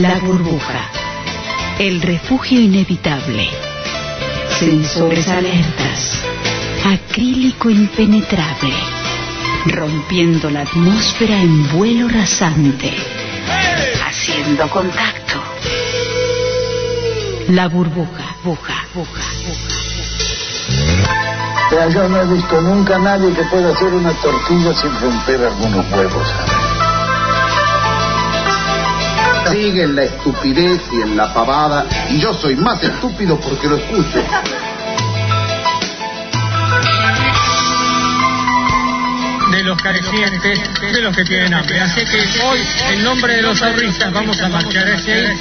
La burbuja. El refugio inevitable. Sensores alertas. Acrílico impenetrable. Rompiendo la atmósfera en vuelo rasante. Haciendo contacto. La burbuja, buja, buja, buja. Yo no he visto nunca a nadie que pueda hacer una tortilla sin romper algunos huevos. Sigue en la estupidez y en la pavada, y yo soy más estúpido porque lo escucho. de los carecientes, de los que tienen hambre. Así que hoy, en nombre de los ahorristas, vamos a marchar ese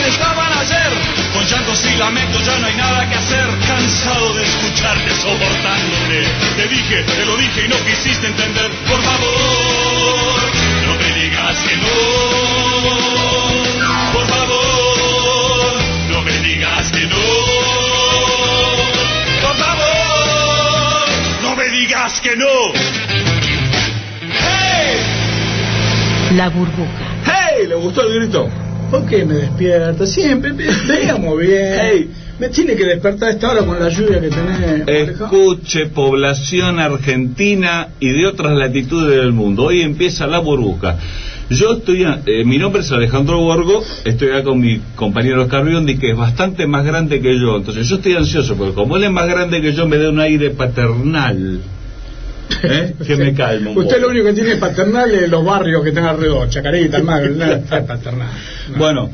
Tal cual estaban ayer. Con llantos y lamentos ya no hay nada que hacer. Cansado de escucharte soportándote. Te dije, te lo dije y no quisiste entender. Por favor, no me digas que no. Por favor, no me digas que no. Por favor, no me digas que no. ¡Hey! La burbuja. ¡Hey! ¿Le gustó el grito? ¿Por qué me despierta? Siempre, veíamos bien. Hey. Me tiene que despertar a esta hora con la lluvia que tenés. Escuche, población argentina y de otras latitudes del mundo. Hoy empieza la burbuja. Yo estoy, eh, mi nombre es Alejandro Borgo, estoy acá con mi compañero Oscar Biondi, que es bastante más grande que yo. Entonces yo estoy ansioso, porque como él es más grande que yo, me da un aire paternal. ¿Eh? Que me calma un Usted poco. lo único que tiene paternal es los barrios que están alrededor, Chacarita, es paternal. No. Bueno,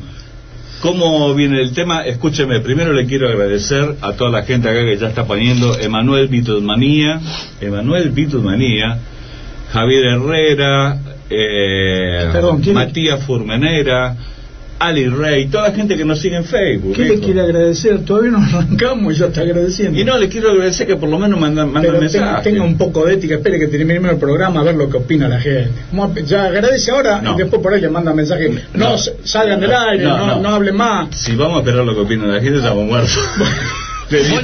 ¿cómo viene el tema? Escúcheme, primero le quiero agradecer a toda la gente acá que ya está poniendo Emanuel Vitudmanía, Emanuel Vitudmanía, Javier Herrera, eh, Perdón, ¿quién- Matías Furmenera, Ali Rey, toda la gente que nos sigue en Facebook. ¿Qué le quiere agradecer? Todavía no arrancamos y ya está agradeciendo. Y no, le quiero agradecer que por lo menos mandan, mandan Pero tenga, un poco de ética, espere que terminemos el programa a ver lo que opina la gente. Ya agradece ahora No. y después por ahí le manda mensaje. No, salgan del aire, no. no hablen más. Si vamos a esperar lo que opina la gente, estamos muertos. Digo.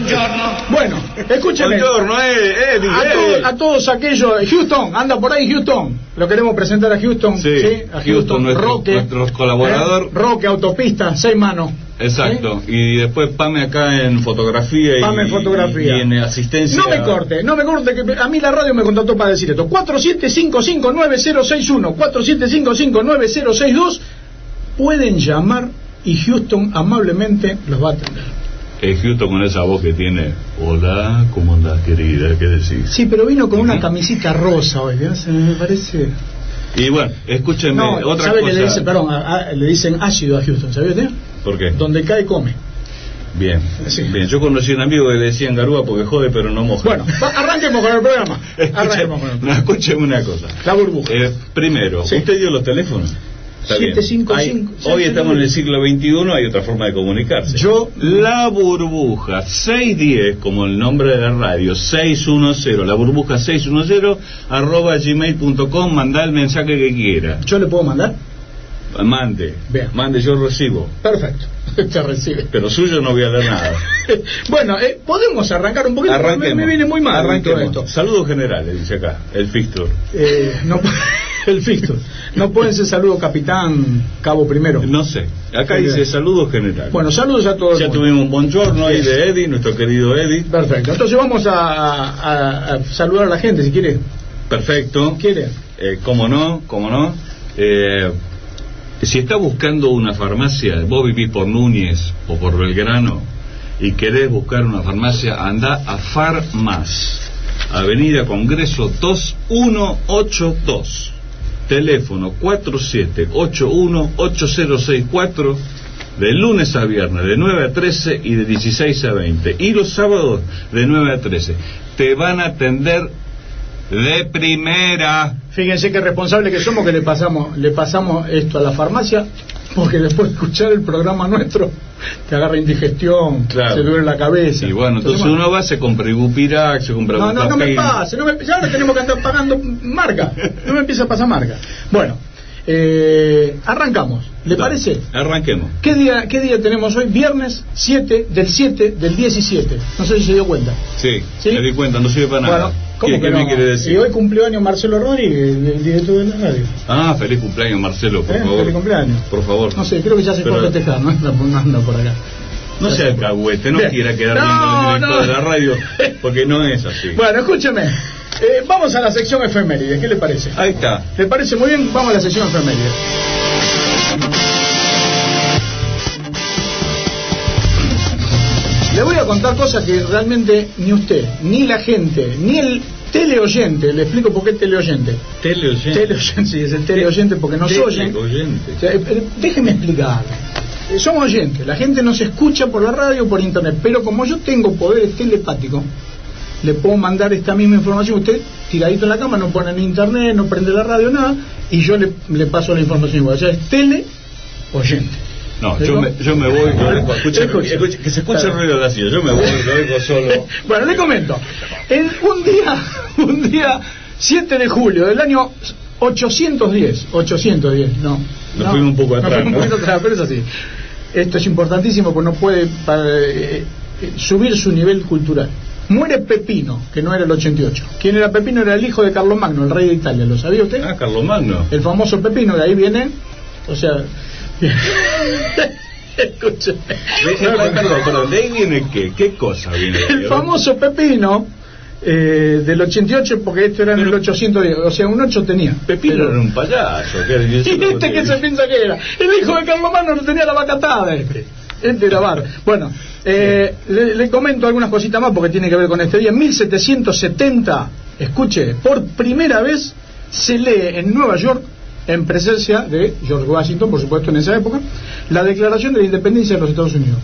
Bueno, escúcheme. Buongiorno, eh, A, eh. to- a todos aquellos, Houston, anda por ahí Houston. Lo queremos presentar a Houston. Sí, a Houston, nuestro- Roque. nuestro colaborador. Eh, Roque, autopista, seis manos. Exacto, y después Pame acá en fotografía y, Pame en fotografía. y en asistencia. No me corte, no me corte, que a mí la radio me contrató para decir esto. 47559061, 47559062, pueden llamar y Houston amablemente los va a atender. Es justo con esa voz que tiene. Hola, ¿cómo andás, querida? ¿Qué decís? Sí, pero vino con una camisita rosa hoy, ¿no? Se me parece... Y bueno, escúchenme, No, otra ¿sabe cosa. que le dicen, perdón, a- a- le dicen ácido a Houston, ¿sabía usted? ¿Por qué? Donde cae, come. Bien. Sí. Bien, yo conocí un amigo que le decían garúa porque jode, pero no moja. Bueno, arranquemos con el programa. Arranquemos con el Escúcheme, no, programa. escúcheme una cosa. La burbuja. Eh, primero, Sí. ¿usted dio los teléfonos? Está bien. 755, Hay- Hoy estamos en el siglo XXI, hay otra forma de comunicarse. Yo- La burbuja 610, como el nombre de la radio, 610, la burbuja 610, arroba gmail.com, mandá el mensaje que quiera. ¿Yo le puedo mandar? Mande, Bien. mande, yo recibo. Perfecto. Te recibe. Pero suyo no voy a leer nada. bueno, eh, podemos arrancar un poquito. Arranquemos. Me, me viene muy mal Arranquemos. esto. Saludos generales, dice acá, el fixture. Eh, no, el Fixto. No pueden ser saludos capitán, cabo primero. No sé, acá dice saludos generales. Bueno, saludos a todos. ya tuvimos un buongiorno ahí de Eddie, nuestro querido Eddie. Perfecto. Entonces vamos a, a- a saludar a la gente si quiere. Perfecto. ¿Quiere? Eh, ¿Cómo no? ¿Cómo no? Eh, si está buscando una farmacia, vos vivís por Núñez o por Belgrano y querés buscar una farmacia, anda a Farmas, Avenida Congreso 2182, teléfono 47818064, de lunes a viernes, de 9 a 13 y de 16 a 20, y los sábados de 9 a 13. Te van a atender de primera. Fíjense qué responsable que somos que le pasamos, le pasamos esto a la farmacia, porque después de escuchar el programa nuestro, te agarra indigestión, Claro. se duele la cabeza. Y bueno, entonces uno va, se compra Ibupirac, se compra No, no, no me pase, no me, ya ahora tenemos que andar pagando marca, no me empieza a pasar marca. Bueno, eh, arrancamos, ¿le parece? Arranquemos. ¿Qué día, ¿Qué día tenemos hoy? Viernes 7 del 7 del 17. No sé si se dio cuenta. Sí, ¿Sí? me di cuenta, no sirve para nada. Bueno, ¿Cómo ¿Qué, que qué me no? quiere decir? Y hoy cumplió año Marcelo Rodríguez, el director de la radio. Ah, feliz cumpleaños, Marcelo, por ¿Eh? favor. Feliz cumpleaños. Por favor. No sé, creo que ya se Pero- fue a festejar, ¿no? Anda, anda por acá. No sea alcahuete, no quiera quedar No, con el director no. de la radio, porque no es así. Bueno, escúcheme. Eh, vamos a la sección efeméride, ¿qué le parece? Ahí está. ¿Le parece muy bien? Vamos a la sección efeméride. A contar cosas que realmente ni usted, ni la gente, ni el teleoyente, le explico por qué teleoyente. Teleoyente. Teleoyente, sí, es el teleoyente porque nos oyen. Teleoyente. O sea, eh, déjeme explicar. Eh, Somos oyentes, la gente nos escucha por la radio o por internet, pero como yo tengo poderes telepáticos, le puedo mandar esta misma información. Usted, tiradito en la cama, no pone en internet, no prende la radio, nada, y yo le, le paso la información igual. O sea, es tele oyente. No, yo me, yo me voy, lo dejo. Escucha, escuche, que se escuche el ruido de la silla. Yo me voy, lo dejo solo. Bueno, le comento. En un día, un día 7 de julio del año 810, 810, no. Nos fuimos un poco nos atrás, fuimos un ¿no? poquito atrás, pero es así. Esto es importantísimo porque no puede para, eh, eh, subir su nivel cultural. Muere Pepino, que no era el 88. ¿Quién era Pepino? Era el hijo de Carlomagno, el rey de Italia. ¿Lo sabía usted? Ah, Carlomagno. El famoso Pepino, de ahí viene. O sea. Escúcheme. De- eh, Perdón, perdón, ¿de ahí viene qué? ¿Qué cosa viene ahí? El famoso Pepino eh, del 88, porque esto era en el 810, o sea, un 8 tenía. Pepino Pero- era un payaso. que era- ¿Y este que se piensa que era? El hijo de Carlomagno no tenía la vacatada este. Este era bar. Bueno, eh, le, le comento algunas cositas más porque tiene que ver con este día. En 1770, escuche, por primera vez se lee en Nueva York, en presencia de George Washington, por supuesto, en esa época, la Declaración de la Independencia de los Estados Unidos.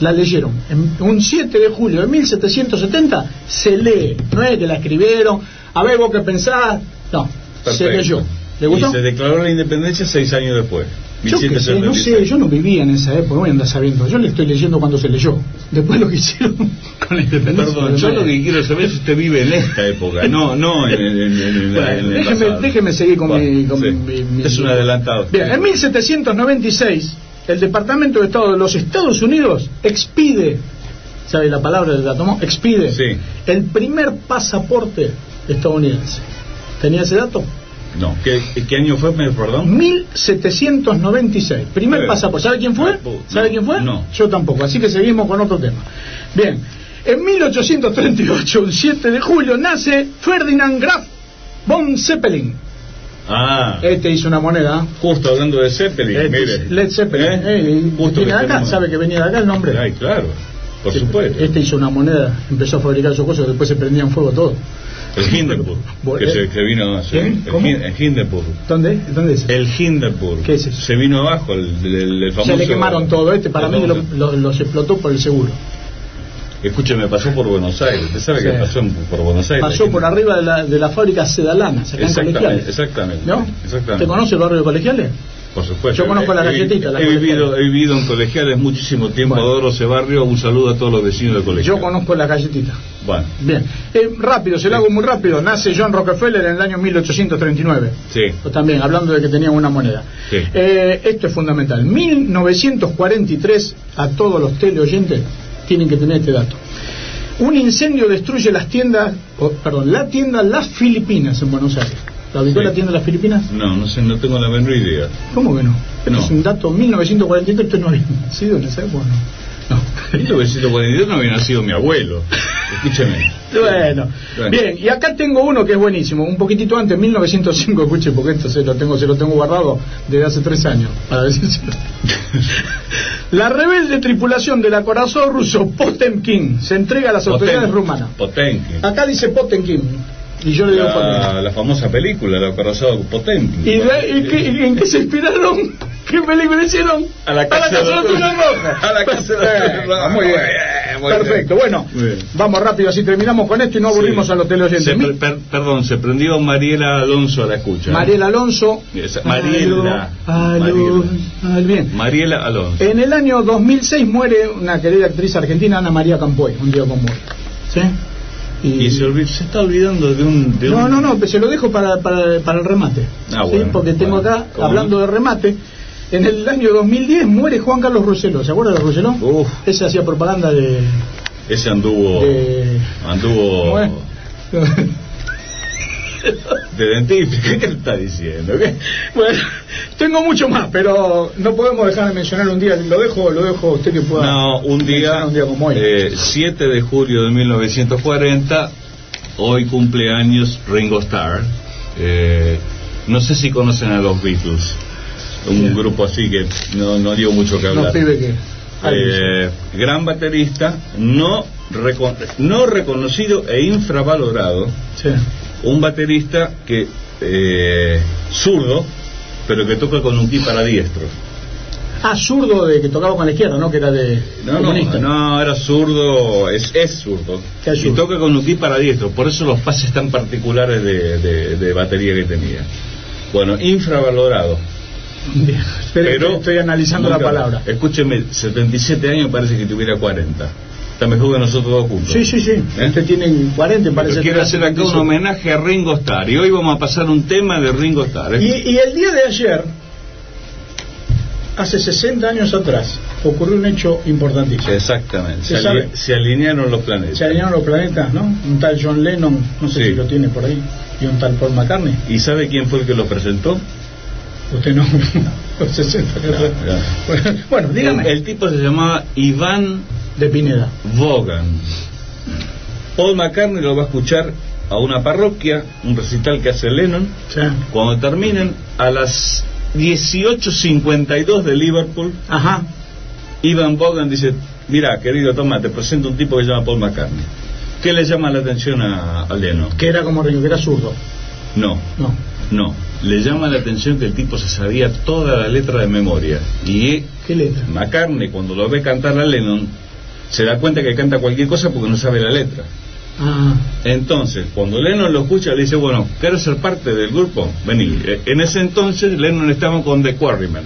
La leyeron. En un 7 de julio de 1770 se lee. No es que la escribieron, a ver vos qué pensás. No, se leyó. ¿Le gustó? Y se declaró la independencia seis años después. Yo qué sé, no sé, yo no vivía en esa época, voy a andar sabiendo. Yo le estoy leyendo cuando se leyó. Después lo que hicieron con la independencia. Perdón, yo lo que quiero saber es si usted vive en esta época, no, no en, en- en- Bueno, en el déjeme, déjeme seguir con, Bueno, mi, con sí. mi- mi- Es un adelantado. Bien, en 1796, el Departamento de Estado de los Estados Unidos expide, ¿sabe la palabra la tomó? Expide Sí. el primer pasaporte estadounidense. ¿Tenía ese dato? No, ¿qué, qué año fue, perdón? 1796. Primer pasaporte. ¿Sabe quién fue? ¿Sabe quién fue? no. Yo tampoco. Así que seguimos con otro tema. Bien. En 1838, un 7 de julio, nace Ferdinand Graf von Zeppelin. Ah, Este hizo una moneda. justo hablando de Zeppelin, Este mire. Led Zeppelin. ¿Eh? Eh, Justo viene de acá. tenemos- ¿Sabe que venía de acá el nombre? Ay, claro, por Sí, supuesto. Este hizo una moneda, empezó a fabricar sus cosas, después se prendían fuego todo. El Hindenburg, que eh. se, que vino el, el Hindenburg. ¿Dónde? ¿Dónde es? El Hindenburg. ¿Qué es eso? Se vino abajo, el, el, el famoso... Se le quemaron todo. Este para mí lo, lo- los explotó por el seguro. Escúcheme, pasó por Buenos Aires. ¿Usted sabe Sí. que pasó por Buenos Aires? Pasó por arriba de la, de la fábrica acá en Exactamente, Colegiales. exactamente. ¿No? Exactamente. ¿Te conoce el barrio de Colegiales? Por supuesto. Yo conozco la galletita, he, vivido, colegiales. he vivido en colegiales muchísimo tiempo, Bueno. adoro ese barrio. Un saludo a todos los vecinos de colegiales. Yo conozco la galletita. Bueno, Bien. Eh, rápido, se lo hago muy rápido. Nace John Rockefeller en el año 1839. sí. También, hablando de que tenía una moneda. Sí. Eh, esto es fundamental. 1943, a todos los teleoyentes tienen que tener este dato. Un incendio destruye las tiendas, perdón, la tienda Las Filipinas en Buenos Aires. ¿La ubicó Sí. la tienda Las Filipinas? No, no sé, no tengo la menor idea. ¿Cómo que no? No. Es un dato 1943, esto no había sido en esa época, no. No. En 1942 no había nacido mi abuelo. Escúcheme. Bueno, Bueno. bien, y acá tengo uno que es buenísimo, un poquitito antes, 1905, escuche, porque esto se lo tengo, se lo tengo guardado desde hace tres años, para decírselo. La rebelde tripulación del acorazado ruso Potemkin se entrega a las autoridades rumanas. Potenkin. Acá dice Potemkin, y yo le digo La, la famosa película, la corazón Potenkin. ¿Y, de- y qué- y en qué se inspiraron? ¿Qué película hicieron? A la casa de de la los- Tuna Roja. A la casa de Roja. Muy bien. Muy Perfecto. bien. Bueno, bien. vamos rápido, así terminamos con esto y no aburrimos Sí. a los teleoyentes. Per- per- perdón, se prendió Mariela Alonso a la escucha. ¿eh? Mariela Alonso. Esa- Mariela. Aló, bien. Mariela Alonso. En el año 2006 muere una querida actriz argentina, Ana María Campoy, un día como hoy. ¿Sí? Y se, está olvidando de un... de No, un- no, no, pues se lo dejo para, para, para el remate. Ah, ¿sí? bueno, Porque tengo bueno, acá, ¿cómo hablando de remate, en el año 2010 muere Juan Carlos Roseló. ¿Se acuerda de Roseló? Uf, Ese hacía propaganda de... ese anduvo... de Anduvo... Bueno. De dentífrica. ¿Qué te está diciendo? ¿Qué? Bueno, tengo mucho más, pero no podemos dejar de mencionar un día. Lo dejo, lo dejo a usted que pueda. No, un día, un día como hoy. eh, 7 de julio de 1940, hoy cumpleaños Ringo Starr. Eh, no sé si conocen a los Beatles, un grupo así que no, no dio mucho que no hablar. pibe que. Eh, gran baterista, no, no reconocido e infravalorado, Sí. Un baterista que eh, zurdo, pero que toca con un ki para diestro. Ah, zurdo de que tocaba con la izquierda, ¿no? Que era de No, comunista. no, no, era zurdo, es, es zurdo. ¿Qué es Y zurdo? toca con un ki para diestro, por eso los pases tan particulares de, de- de batería que tenía. Bueno, infravalorado. Bien. Que Pero estoy analizando la palabra. Escúcheme, 77 años parece que tuviera 40. Está mejor que nosotros dos juntos. Sí, sí, sí. ¿Eh? Usted tiene 40, parece. Pero quiero hacer acá un 77. homenaje a Ringo Starr y hoy vamos a pasar un tema de Ringo Starr. ¿eh? Y, y el día de ayer, hace 60 años atrás, ocurrió un hecho importantísimo. Exactamente, Se se, sabe. ali- se alinearon los planetas. Se alinearon los planetas, ¿no? Un tal John Lennon, no sé Sí. si lo tiene por ahí, y un tal Paul McCartney. ¿Y sabe quién fue el que lo presentó? Usted no. Los 60 años No, atrás. Bueno, dígame. El, el tipo se llamaba Iván De Pineda. Vaughan. Paul McCartney lo va a escuchar a una parroquia, un recital que hace Lennon. Sí. Cuando terminen, a las 18.52 de Liverpool, Ajá. Ivan Vaughan dice, mira, querido, toma, te presento un tipo que se llama Paul McCartney. ¿Qué le llama la atención a, a Lennon? Que era como que era zurdo. No, No. No. Le llama la atención que el tipo se sabía toda la letra de memoria. Y ¿Qué letra? McCartney, cuando lo ve cantar a Lennon, se da cuenta que canta cualquier cosa porque no sabe la letra. Ah. Entonces, cuando Lennon lo escucha, le dice, bueno, ¿quieres ser parte del grupo? Vení. Eh, En ese entonces, Lennon estaba con The Quarrymen,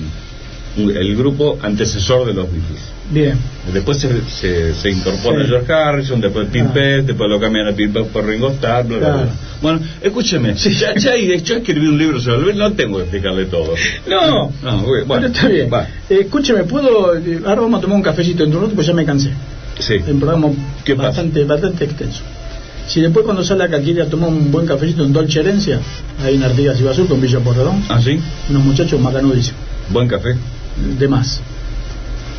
el grupo antecesor de los Beatles. Bien. Después se, se, se incorpora Sí. George Harrison, después Pete Ah. Best, después lo cambian a Pete Best por Ringo Starr, bla, bla, bla. Bueno, escúcheme, ya, ya, yo escribí un libro sobre el Beatles, no tengo que explicarle todo. No. No, bueno, Bueno, está bien. va. Eh, escúcheme, ¿puedo...? eh, Ahora vamos a tomar un cafecito en tu rato, pues ya me cansé. Sí. Un programa ¿Qué pasa? bastante, bastante extenso. Si después cuando sale acá quiere tomar un buen cafecito en Dolce Herencia, ahí en Artigas y Basur con Villa Porredón, ¿Ah, sí? unos muchachos macanudísimos. Buen café. De más.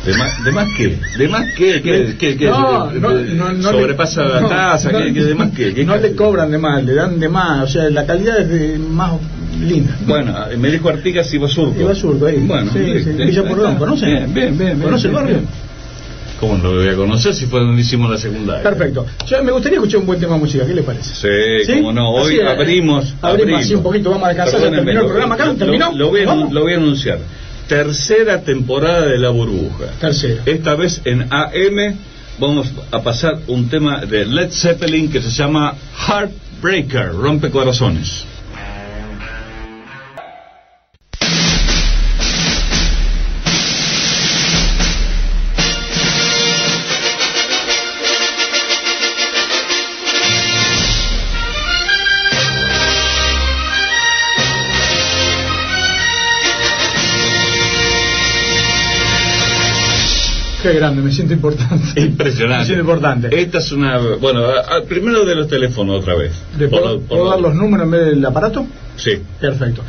¿De más, de más qué? ¿De más qué? ¿Qué, qué, qué- No, qué- no, qué- no, no sobrepasa le- la tasa? ¿Qué, de más qué? ¿Qué no le cobran de más, le dan de más. O sea, la calidad es de más linda. Bueno, me dijo Artigas y Basurco. Y Basurco, ahí. Bueno, Sí, sí. Villa ahí Porredón, está. ¿conoce? Bien, bien, bien. ¿Conoce el barrio? ¿Cómo no lo voy a conocer si fue donde hicimos la secundaria? Perfecto. Yo me gustaría escuchar un buen tema de música, ¿qué le parece? Sí, cómo no. Hoy Así, eh, abrimos. abrimos así un poquito, vamos a descansar, ya terminó el programa acá, ¿terminó? Lo, voy a, lo voy a anunciar. Tercera temporada de La Burbuja. Tercera. Esta vez en AM vamos a pasar un tema de Led Zeppelin que se llama Heartbreaker, Rompecorazones. Qué grande, me siento importante. Impresionante. Me siento importante. Esta es una. Bueno, a- a- primero de los teléfonos otra vez. ¿Le Por puedo, por dar los números en vez del aparato? Sí. Perfecto.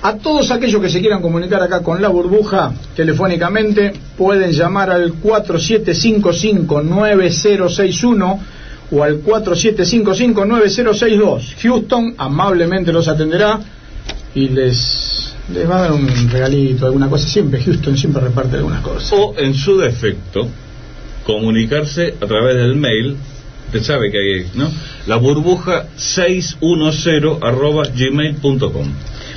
A todos aquellos que se quieran comunicar acá con la burbuja telefónicamente pueden llamar al 4755-9061 o al 4755-9062. Houston amablemente los atenderá y les, les va a dar un regalito, alguna cosa. Siempre Houston siempre reparte algunas cosas. O en su defecto, comunicarse a través del mail. Usted sabe que hay, ¿no? La burbuja 610 arroba gmail.com.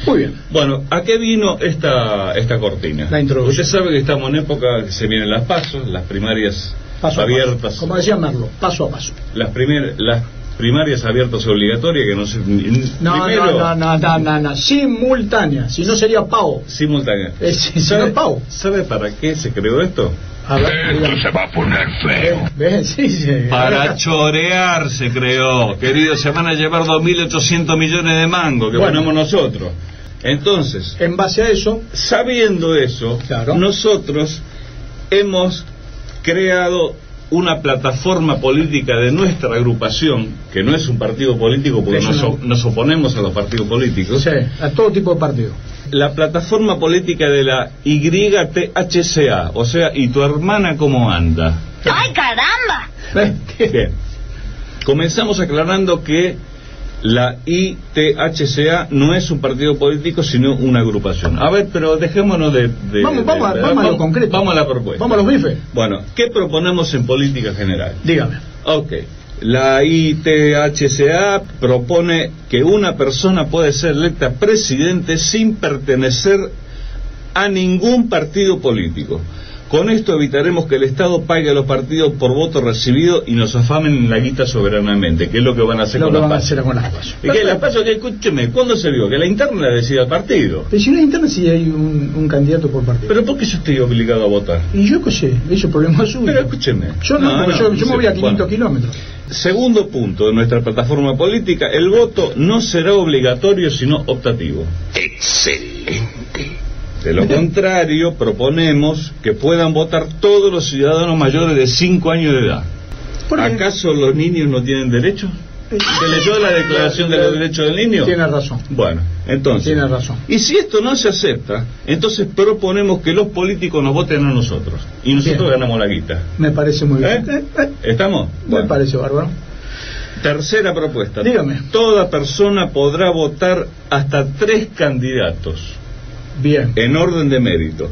Muy bien. Bueno, ¿a qué vino esta, esta cortina? La introducción. Usted sabe que estamos en época que se vienen las pasos, las primarias Paso abiertas. paso. Como decía Merlo, paso a paso. Las, primer, las primarias abiertas obligatorias, que no ni- No, primero, no, no, no, no, no, no. Simultánea. Si no sería PAO. Simultánea. Eh, si- ¿Sabe, no, Pau. ¿Sabe para qué se creó esto? A ver, dígame. va a poner feo. ¿Ves? Sí, sí. Para chorear se creó, querido, se van a llevar 2.800 millones de mangos que Bueno. ponemos nosotros. Entonces, En base a eso, sabiendo eso, Claro. nosotros hemos creado una plataforma política de nuestra agrupación, que no es un partido político porque nos, oponemos a los partidos políticos, Sí, a todo tipo de partidos. la plataforma política de la YTHCA, o sea, ¿y tu hermana cómo anda? ¡Ay, caramba! Bien. Comenzamos aclarando que la ITHCA no es un partido político, sino una agrupación. A ver, pero dejémonos de... de- Vamos, vamos, a- de- vamos a lo concreto. Vamos a la propuesta. Vamos a los bifes. Bueno, ¿qué proponemos en política general? Dígame. Ok. La ITHCA propone que una persona puede ser electa presidente sin pertenecer a ningún partido político. Con esto evitaremos que el Estado pague a los partidos por voto recibido y nos afamen en la guita soberanamente, que es lo que van a hacer Lo con que las van a PASO. hacer con las pasos. ¿Y qué? Las PASO, que escúcheme, ¿cuándo se vio? Que la interna la decida el partido. Pero si la interna sí hay un, un candidato por partido. ¿Pero por qué yo estoy obligado a votar? y yo qué sé, eso es problema suyo. Pero escúcheme. Yo no, porque yo, yo me voy a 500 Bueno. kilómetros. Segundo punto de nuestra plataforma política, el voto no será obligatorio sino optativo. Excelente. De lo contrario, proponemos que puedan votar todos los ciudadanos mayores de 5 años de edad. ¿Acaso los niños no tienen derechos? ¿Se leyó la Declaración de los Derechos del Niño? Tiene razón. Bueno, entonces... Tiene razón. Y si esto no se acepta, entonces proponemos que los políticos nos voten a nosotros. Y nosotros Bien. ganamos la guita. Me parece muy bien. ¿Eh? Eh, ¿Estamos? Me parece bárbaro. Tercera propuesta. Dígame. Toda persona podrá votar hasta tres candidatos Bien. en orden de mérito.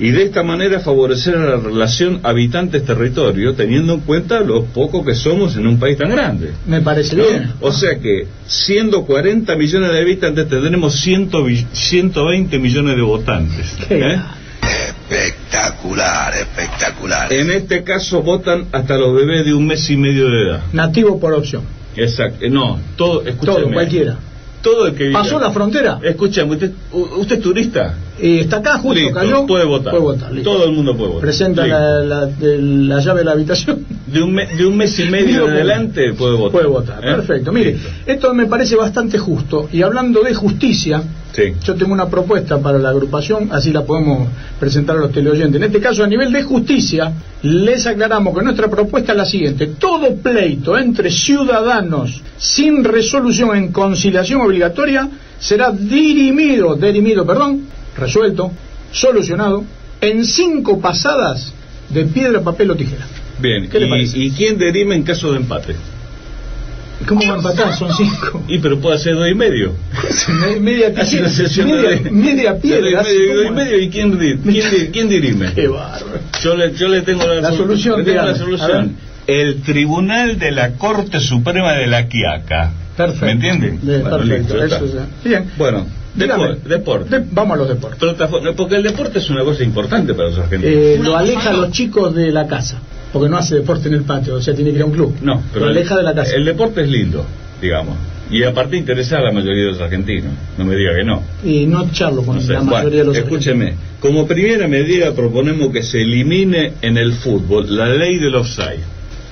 Y de esta manera favorecer a la relación habitantes-territorio, teniendo en cuenta lo poco que somos en un país tan grande. Me parece ¿no? bien. O sea que, siendo 40 millones de habitantes, tendremos 100 vi- 120 millones de votantes. Qué ¿eh? Espectacular, espectacular. En este caso votan hasta los bebés de un mes y medio de edad. Nativo por opción. Exacto. Eh, No, todo, escúcheme. Todo, cualquiera. Todo el que viva- ¿Pasó la frontera? Escúchame, usted, usted es turista. Y está acá, justo Listo, cayó. puede votar. Puede votar. Todo el mundo puede votar. Presenta la, la, de la llave de la habitación. De un, me- de un mes y medio en adelante puede votar. Puede votar, ¿Eh? perfecto. Mire, Listo. esto me parece bastante justo. Y hablando de justicia, Sí. yo tengo una propuesta para la agrupación, así la podemos presentar a los teleoyentes. En este caso, a nivel de justicia, les aclaramos que nuestra propuesta es la siguiente. Todo pleito entre ciudadanos sin resolución en conciliación obligatoria será dirimido, dirimido, perdón, resuelto, solucionado, en cinco pasadas de piedra, papel o tijera. Bien. ¿Qué le y, parece? ¿Y quién derime en caso de empate? ¿Cómo va a empatar? Son cinco. Y pero puede ser dos y medio. Me- media, sesión media, de- media de piedra. dos y medio, así dos y como- medio, ¿y quién, di- quién, quién dirime? Qué bárbaro. Yo le, yo le tengo la, La sol- solución, le tengo la solución. El Tribunal de la Corte Suprema de la Quiaca. Perfecto. ¿Me entiende? Bien, Bueno, perfecto. listo, Eso ya. Bien. Bueno, Dígame. deporte. De- vamos a los deportes. Plataforma- porque el deporte es una cosa importante para los argentinos. Eh, lo aleja a los chicos de la casa. Porque no hace deporte en el patio, o sea, tiene que ir a un club. no, pero lo el- aleja de la casa. El deporte es lindo, digamos. Y aparte interesa a la mayoría de los argentinos. No me diga que no. Y no charlo con No sé. la Bueno, mayoría de los escúcheme, como primera medida proponemos que se elimine en el fútbol la ley del offside.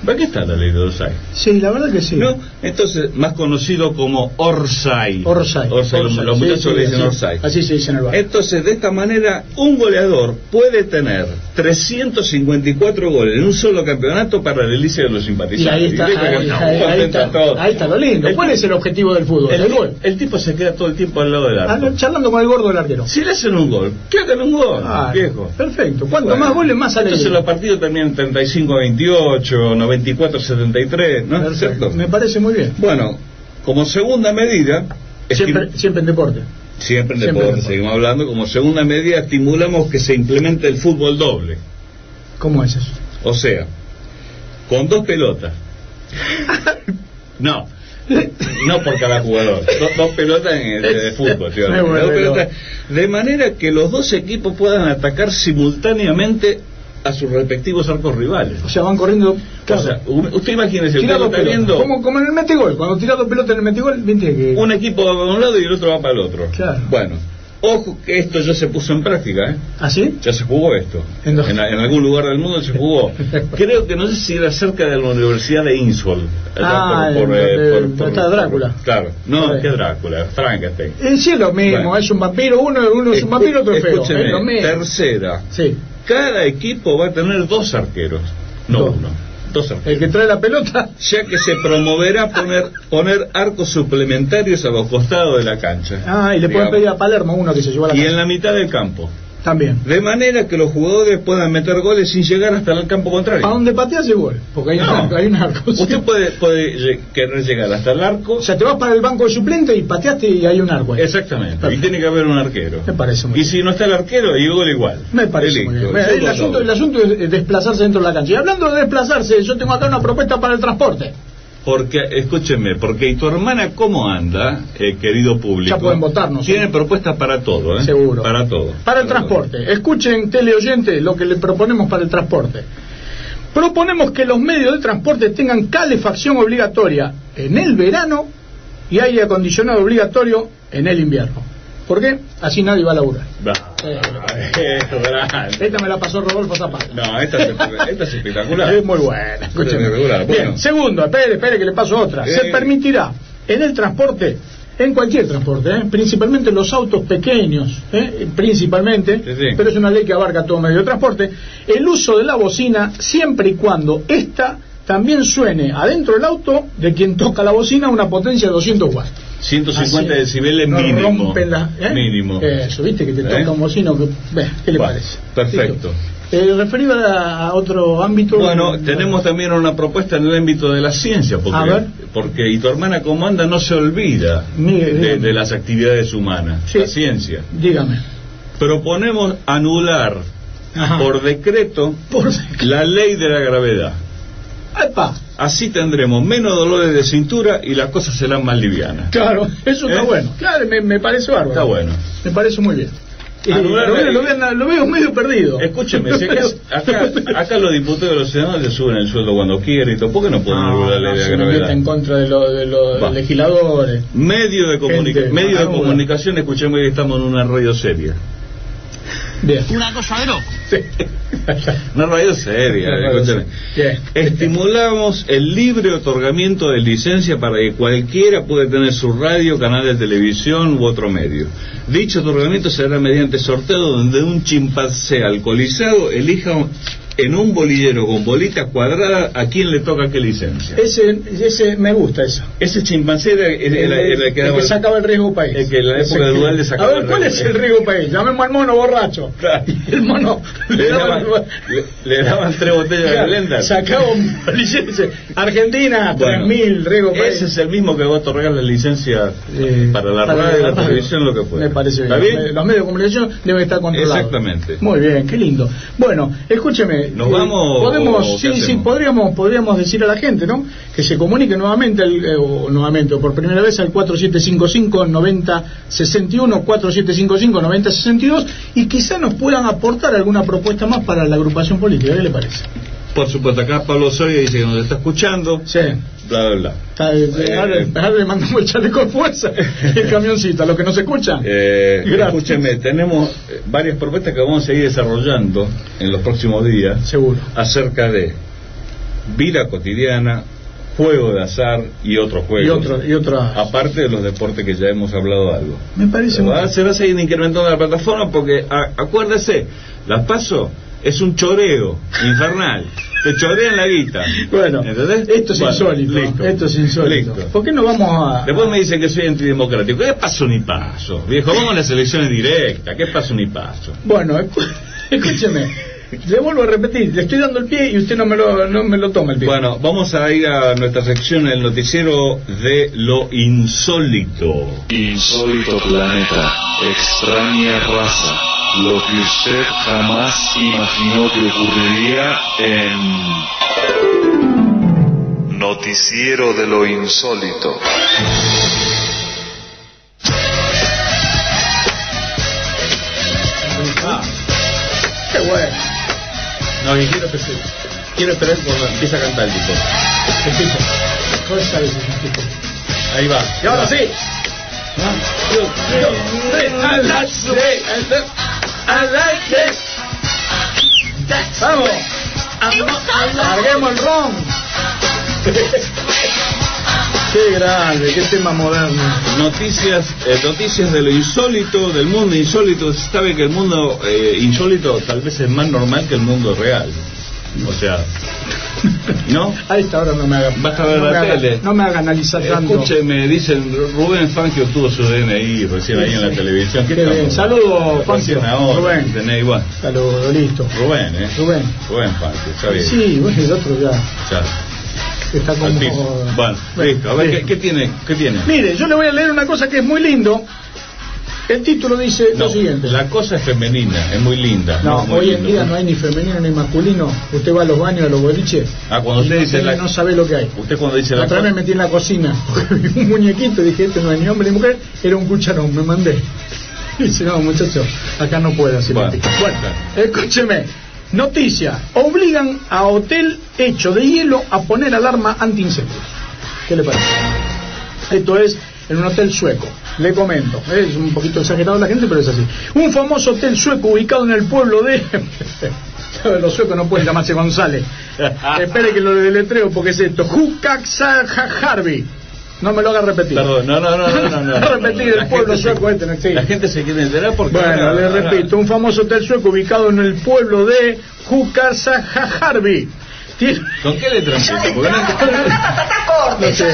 ¿Para qué está la ley de Orsay? Sí, la verdad que sí. ¿No? Entonces, más conocido como Orsay. Orsay. Orsay, los, muchachos sí, le dicen así, Orsay. Así se dice en el barrio. Entonces, de esta manera, un goleador puede tener 354 goles en un solo campeonato para la elice de los simpatizantes. Y ahí está, ahí, está lo lindo. ¿Cuál es el objetivo del fútbol? El, gol. El tipo se queda todo el tiempo al lado del arco. Ah, charlando con el gordo del arquero. Si le hacen un gol, que hagan un gol, ah, viejo. Perfecto. Cuanto más goles, más alegría. Entonces, los partidos terminan 35 a 28, 90 2473, ¿no? Perfecto. ¿Cierto? Me parece muy bien. Bueno, como segunda medida... Siempre, siempre en deporte. Siempre en deporte, seguimos hablando. Como segunda medida estimulamos que se implemente el fútbol doble. ¿Cómo es eso? O sea, con dos pelotas. no, no por cada jugador, dos, pelotas en el, fútbol, tío, dos pelotas, de manera que los dos equipos puedan atacar simultáneamente a sus respectivos arcos rivales. O sea, van corriendo. O sea, usted imagínese, usted está viendo Como, como en el metegol. Cuando tirado pelota en el metegol, viste que. un equipo va para un lado y el otro va para el otro. Claro. Bueno, ojo que esto ya se puso en práctica, ¿eh? ¿Ah, sí? Ya se jugó esto. ¿En dónde? En, en algún lugar del mundo se jugó. Creo que no sé si era cerca de la Universidad de Innsbruck. Ah, por, por, en- eh, donde- donde está Drácula. Claro. No, que Drácula, Frankenstein. Sí, es lo mismo. Bueno. Es un vampiro. Uno, uno es un vampiro, otro es feo. Tercera. Sí. Cada equipo va a tener dos arqueros, no uno. Dos arqueros. El que trae la pelota. Ya que se promoverá poner, poner arcos suplementarios a los costados de la cancha. Ah, y le pueden pedir a Palermo uno que se llevó a la Y en la mitad del campo. También. De manera que los jugadores puedan meter goles sin llegar hasta el campo contrario. A donde pateas el gol. Porque hay, No. un, hay un arco. Usted puede, puede querer llegar hasta el arco. O sea, te vas para el banco de suplente y pateaste y hay un arco. ahí. Exactamente. Y Perfecto. tiene que haber un arquero. Me parece muy Y bien. si no está el arquero, y gol igual. Me parece Y muy bien. Mira, el, asunto, el asunto es desplazarse dentro de la cancha. Y hablando de desplazarse, yo tengo acá una propuesta para el transporte. Porque, escúcheme, porque ¿y tu hermana cómo anda, eh, querido público? Ya pueden votarnos, Tiene ¿eh? propuestas para todo, ¿eh? Seguro. Para todo. Para el transporte. Escuchen, teleoyentes, lo que le proponemos para el transporte. Proponemos que los medios de transporte tengan calefacción obligatoria en el verano y aire acondicionado obligatorio en el invierno. ¿Por qué? Así nadie va a laburar. Va. Eh. Esta me la pasó Rodolfo Zapata. No, esta es, esta es espectacular. Es muy buena. escúcheme. Bien, bueno. segundo, espere, espere que le paso otra. Se permitirá en el transporte, en cualquier transporte, ¿eh? principalmente los autos pequeños, ¿eh? principalmente, Sí, sí. pero es una ley que abarca todo medio de transporte, el uso de la bocina siempre y cuando ésta también suene adentro del auto de quien toca la bocina a una potencia de 200 watts. 150 Así es. decibeles No mínimo. la- ¿eh? Mínimo. Eso, viste que te ¿Eh? toca un bocino. Que, ve, ¿Qué le parece? perfecto. Eh, referido a, a otro ámbito. Bueno, tenemos también una propuesta en el ámbito de la ciencia, porque, A ver. porque y tu hermana cómo anda no se olvida de, las actividades humanas, Sí. la ciencia. Dígame. Proponemos anular Ajá. por decreto Por... la ley de la gravedad. ¡Epa! Así tendremos menos dolores de cintura y las cosas serán más livianas. Claro, eso está ¿Eh? bueno. Claro, me, me parece bárbaro. Está bueno. Me parece muy bien. Eh, Anular lo, veo, lo veo- lo veo medio perdido. Escúcheme, si acá, acá, acá los diputados de los senadores le suben el sueldo cuando quieren y todo, ¿por qué no pueden anular la ley de gravedad? en contra de, lo- de los legisladores. Medio de, comunica- Gente, medio de comunicación, escuchemos que estamos en una radio seria. Bien. Una cosa de loco. Sí. Una radio seria, Una radio escúcheme. seria. Bien. Estimulamos el libre otorgamiento de licencia para que cualquiera pueda tener su radio, canal de televisión u otro medio. Dicho otorgamiento se hará mediante sorteo donde un chimpancé alcoholizado elija en un bolillero con bolita cuadrada a quién le toca qué licencia. Ese, ese me gusta eso. Ese chimpancé era, el que daba- sacaba el riesgo país. el que en la Ese época que- dual le sacaba A ver, el ¿cuál riesgo es el riesgo país? Llamemos al mono borracho. Claro. El mono le, daban, le, le daban tres botellas de Blender. Sacaba un dice, Argentina, Bueno, 3.000 riesgo país. Ese es el mismo que va a otorgar la licencia Eh, para la radio, la televisión, lo que pueda. Me parece bien. ¿Está bien? Los medios de comunicación deben estar controlados. Exactamente. Muy bien, qué lindo. Bueno, escúcheme. ¿Nos eh, vamos Podemos, sí, qué sí, hacemos? podríamos, podríamos decir a la gente, ¿no? Que se comunique nuevamente, eh, o nuevamente, o por primera vez al 4755-9061, 4755-9062, y quizá nos puedan aportar alguna propuesta más para la agrupación política. ¿Qué le parece? Por supuesto, acá Pablo Soria dice que nos está escuchando, Sí. bla, bla, bla. Está, eh, ahora- ahora le mandamos el chaleco de fuerza el camioncito a los que nos escuchan. Eh, Gracias. escúcheme, tenemos eh, varias propuestas que vamos a seguir desarrollando en los próximos días Seguro. acerca de vida cotidiana, juego de azar y otros juegos. Y otro, y otra. Aparte de los deportes que ya hemos hablado algo. Me parece Se va, se va a seguir incrementando la plataforma porque, a- acuérdese, la paso es un choreo infernal. Te chorean la guita. Bueno, ¿Entendés? esto es Bueno, insólito. listo. Esto es insólito. Listo. ¿Por qué no vamos a.? Después me dicen que soy antidemocrático. ¿Qué paso ni paso? Viejo, vamos a las elecciones directas. ¿Qué paso ni paso? Bueno, escúcheme. Le vuelvo a repetir, le estoy dando el pie y usted no me lo, no me lo toma el pie. Bueno, vamos a ir a nuestra sección, el noticiero de lo insólito. Insólito planeta, extraña raza, lo que usted jamás imaginó que ocurriría en Noticiero de lo Insólito. Qué bueno. No, y quiero, que se- quiero esperar cuando empieza a cantar el tipo. Tipo. Ahí va. Y ahora sí. Vamos. Larguemos el ron. Qué grande, qué tema moderno. Noticias, eh, noticias de lo insólito, del mundo insólito. Se sabe que el mundo eh, insólito tal vez es más normal que el mundo real. O sea, ¿No? A esta hora no me haga. Vas a ver no la me haga- tele. no me haga analizar tanto. Escúcheme, dicen Rubén Fangio tuvo su DNI recién ahí en la televisión. Qué bien. Saludos, Fangio. Rubén. DNI, bueno. Saludos, listo. Rubén, ¿eh? Rubén. Rubén Fangio, está bien. Sí, bueno, el otro ya Ya, está como. Bueno, listo. A ver, ¿qué, qué tiene? ¿Qué tiene? Mire, yo le voy a leer una cosa que es muy lindo. El título dice No, lo siguiente. la cosa es femenina, es muy linda. No, muy hoy en día no hay ni femenino ni masculino. Usted va a los baños, a los boliches. Ah, cuando y usted dice la... no sabe lo que hay. Usted cuando dice La la otra vez me metí en la cocina, vi un muñequito, dije, este no es ni hombre ni mujer, era un cucharón, me mandé. Y dice, no, muchacho, acá no puedo así. Bueno, Bueno, escúcheme. Noticia, obligan a hotel hecho de hielo a poner alarma antiincendios. ¿Qué le parece? Esto es en un hotel sueco. Le comento, es un poquito exagerado la gente, pero es así. Un famoso hotel sueco ubicado en el pueblo de... Los suecos no pueden llamarse González. Espere que lo deletreo porque es esto. Harby. No me lo haga repetir. Perdón, no, no, no, no, no. repetir el pueblo sueco este no. La gente se quiere enterar porque... Bueno, le repito, un famoso hotel sueco ubicado en el pueblo de Harby. Tiene... ¿Con qué letra empieza? Porque no- No sé,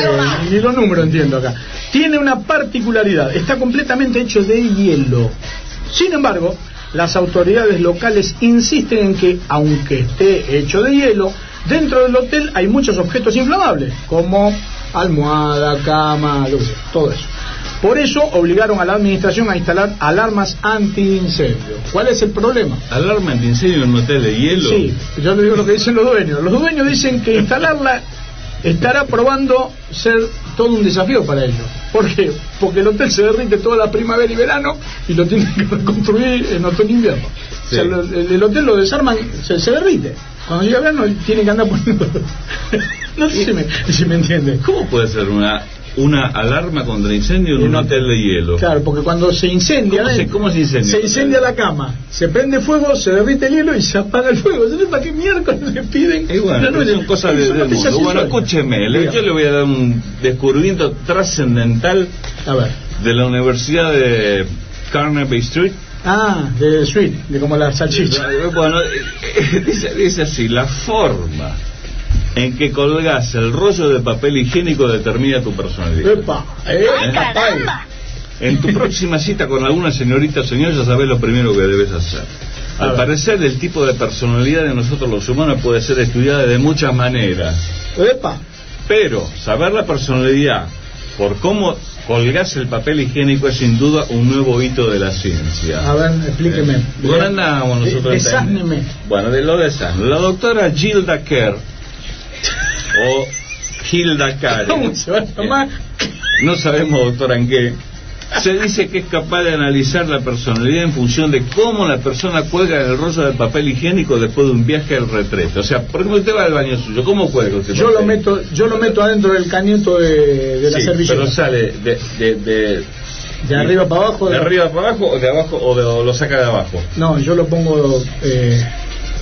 ni los números entiendo acá. Tiene una particularidad, está completamente hecho de hielo. Sin embargo, las autoridades locales insisten en que, aunque esté hecho de hielo, dentro del hotel hay muchos objetos inflamables, como almohada, cama, sea, todo eso. Por eso obligaron a la administración a instalar alarmas antiincendio. ¿Cuál es el problema? Alarma de incendio en un hotel de hielo. Sí, yo le digo lo que dicen los dueños. Los dueños dicen que instalarla estará probando ser todo un desafío para ellos. ¿Por qué? Porque el hotel se derrite toda la primavera y verano y lo tienen que reconstruir en otoño e invierno. O sea, el, el hotel lo desarman, se, se derrite. Cuando llega verano tienen que andar poniendo... no sé si me, si me entiende. ¿Cómo puede ser una, una alarma contra incendio en un hotel de hielo? Claro, porque cuando se incendia, ¿Cómo se- ¿eh? cómo se incendia? Se incendia la cama, se prende fuego, se derrite el hielo y se apaga el fuego. ¿Sabes para qué miércoles le piden? Y bueno, noche- son cosas del mundo. Bueno, escúcheme, le- Diga. yo le voy a dar un descubrimiento trascendental de la Universidad de Carnaby Street. Ah, de sweet, de como la salchicha. Bueno, eh, eh, dice, dice así, la forma en que colgas el rollo de papel higiénico determina tu personalidad. Epa, eh, ay. En tu próxima cita con alguna señorita o señor ya sabes lo primero que debes hacer. Al parecer el tipo de personalidad de nosotros los humanos puede ser estudiada de muchas maneras. Epa. Pero saber la personalidad por cómo colgás el papel higiénico es sin duda un nuevo hito de la ciencia. A ver, explíqueme. Eh, ¿Dónde andamos nosotros? De- en- desázneme. Bueno, de lo de San. La doctora Gilda Kerr o Hilda Karen. ¿Cómo se va a llamar? No sabemos, doctora, en qué. Se dice que es capaz de analizar la personalidad en función de cómo la persona cuelga el rollo de papel higiénico después de un viaje al retrete. O sea, por ejemplo, usted va al baño suyo, ¿cómo cuelga usted? Yo lo meto, yo lo meto adentro del cañito de, de la Sí, servilleta. pero sale de, de, de, De arriba para abajo. de arriba para abajo o de abajo o, de- o lo saca de abajo. No, yo lo pongo eh,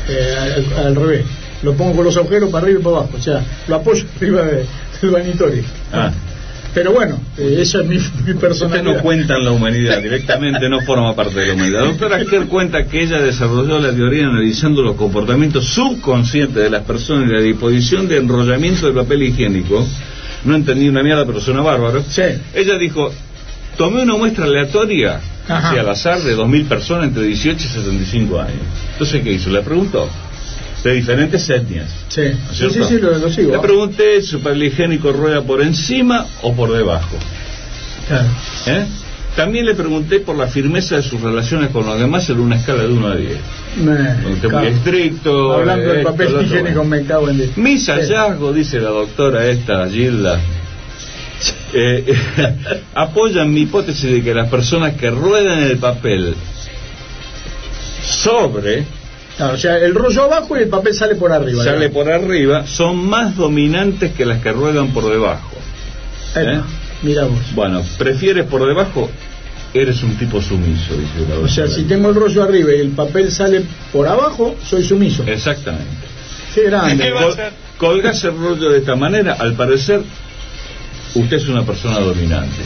eh, al, al revés. Lo pongo con los agujeros para arriba y para abajo. O sea, lo apoyo arriba de- del vanitorio. Ah. Pero bueno, eh, esa es mi, mi Usted personalidad. no cuenta en la humanidad, directamente no forma parte de la humanidad. La doctora Kerr cuenta que ella desarrolló la teoría analizando los comportamientos subconscientes de las personas y la disposición de enrollamiento del papel higiénico. No entendí una mierda, pero suena bárbaro. Sí. Ella dijo, tomé una muestra aleatoria, así al azar, de 2.000 personas entre 18 y 75 años. Entonces, ¿qué hizo? Le preguntó, de diferentes etnias. Sí, ¿no es sí, sí, sí, lo, lo sigo. Le pregunté, ¿su papel higiénico rueda por encima o por debajo? Claro. ¿Eh? También le pregunté por la firmeza de sus relaciones con los demás en una escala de 1 a 10. Me muy estricto. Hablando del papel higiénico, me cago en Dios. Mis Sí. hallazgos, dice la doctora esta, Gilda, eh, apoyan mi hipótesis de que las personas que ruedan el papel sobre, Claro, o sea, el rollo abajo y el papel sale por arriba. sale por arriba, son más dominantes que las que ruedan por debajo. ¿eh? Mira vos. Bueno, ¿prefieres por debajo? Eres un tipo sumiso, dice la O sea, si tengo el rollo arriba y el papel sale por abajo, soy sumiso. Exactamente. Qué grande. ¿Qué va a Col- hacer? colgas el rollo de esta manera, al parecer, usted es una persona dominante.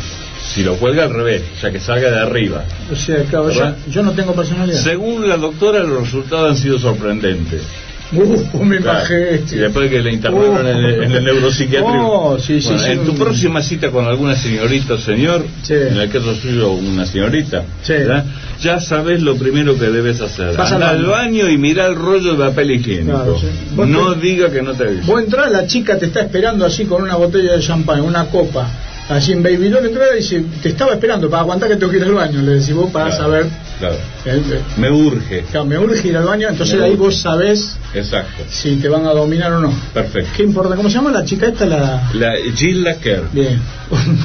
Si lo cuelga al revés, o sea que salga de arriba. O sea, claro, yo, yo no tengo personalidad. Según la doctora, los resultados han sido sorprendentes. Uh, me Claro. Y después que le internaron Oh. en, el, en el neuropsiquiátrico. Oh, sí, sí, Bueno, sí. en tu próxima cita con alguna señorita o señor, en el caso suyo una señorita, ya sabes lo primero que debes hacer. Vas Anda al baño. y mira el rollo de papel higiénico. Claro, No te- diga que no te avisa. Vos entrás, la chica te está esperando así con una botella de champán, una copa, así en Baby Doll, entrás y dice, te estaba esperando para aguantar que tengo que ir al baño, le decís vos para Claro, saber, Claro. eh, Me urge. claro, me urge ir al baño, entonces Me ahí urge. vos sabés Exacto. si te van a dominar o no. Perfecto. ¿Qué importa? ¿Cómo se llama la chica esta? La... La Jill Lacker. Bien.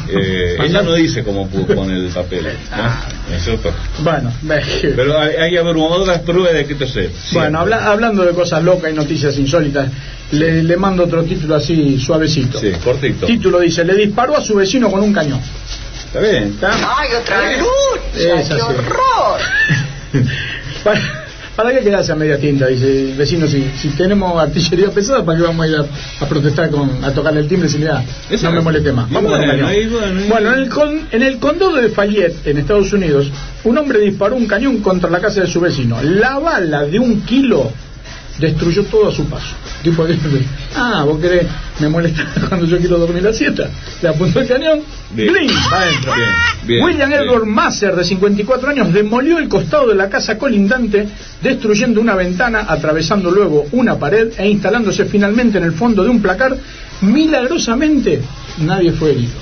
Eh, ella no dice cómo pudo con el papel, ¿no? ¿No es cierto? Bueno, ve. Pero hay, hay otras pruebas de que te sé. Bueno, habla- hablando de cosas locas y noticias insólitas, le, le mando otro título así suavecito. Sí, cortito. Título dice, le disparó a su vecino con un cañón. Está bien. ¿Está? ¡Ay, otra lucha! Es ¡Qué así. horror! ¿Para, para qué quedarse a media tinta? Dice el vecino, si, si tenemos artillería pesada, ¿para qué vamos a ir a, a protestar, con, a tocarle el timbre si mira, no Exacto. me moleste más? Vamos con el bueno, cañón. y bueno, y- Bueno, en el, con- en el condado de Fayette, en Estados Unidos, un hombre disparó un cañón contra la casa de su vecino. La bala de un kilo destruyó todo a su paso. Tipo, ah, vos querés, me molesta cuando yo quiero dormir la siesta. Le apuntó el cañón, Bien. ¡bling! adentro. Bien, bien, William. Edward Masser, de 54 años, demolió el costado de la casa colindante, destruyendo una ventana, atravesando luego una pared e instalándose finalmente en el fondo de un placar. Milagrosamente, nadie fue herido.